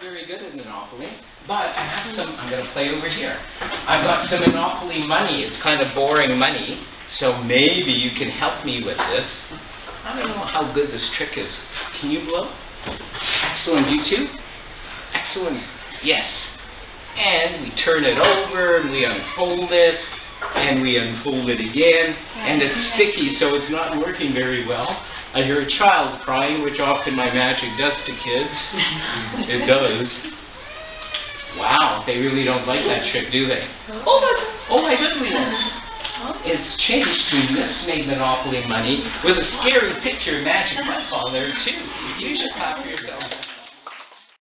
very good at Monopoly, but I have some, I'm gonna play over here. I've got some Monopoly money, it's kind of boring money, so maybe you can help me with this. I don't know how good this trick is. Can you blow? Excellent, you too? Excellent, yes. And we turn it over, and we unfold it, and we unfold it again, and it's sticky, so it's not working very well. I hear a child crying, which often my magic does to kids. It does. Wow, they really don't like that trick, do they? Oh, my, oh my goodness. It's changed to Miss Made Monopoly Money with a scary picture